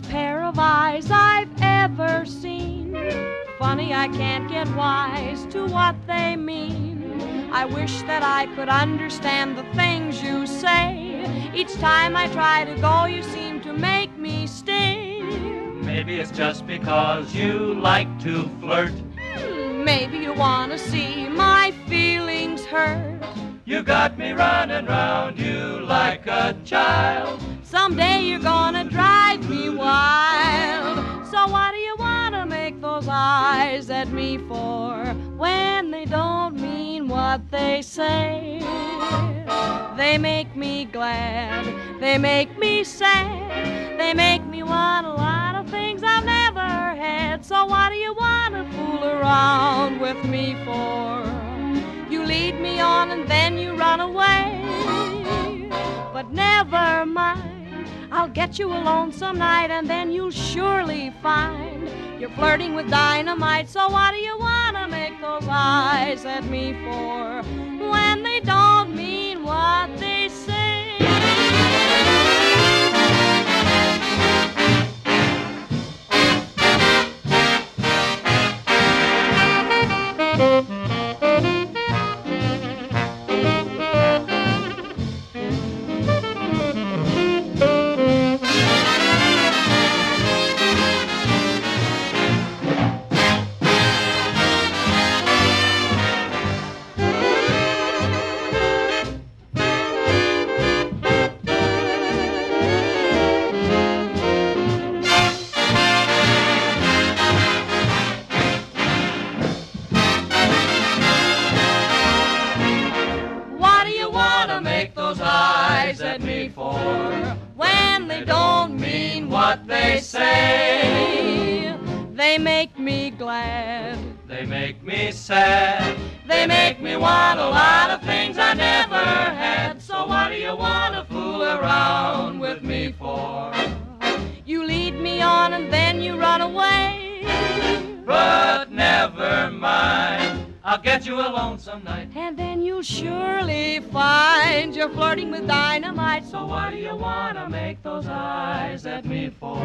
pair of eyes I've ever seen. Funny, I can't get wise to what they mean. I wish that I could understand the things you say. Each time I try to go, you seem to make me stay. Maybe it's just because you like to flirt. Maybe you wanna see my feelings hurt. You got me running round you like a child. Someday you're gonna drive for when they don't mean what they say? They make me glad, they make me sad, they make me want a lot of things I've never had. So what do you wanna fool around with me for? You lead me on and then you run away. But never mind, I'll get you alone some night and then you'll surely find you're flirting with dynamite. So what do you wanna make those eyes at me for when they don't mean what they say? For when they don't mean what they say? They make me glad. They make me sad. They make me want a lot of things I never had. So what do you wanna fool around with me for? You lead me on and then you run away. But never mind. I'll get you alone some night. You'll surely find you're flirting with dynamite. So why do you wanna make those eyes at me for?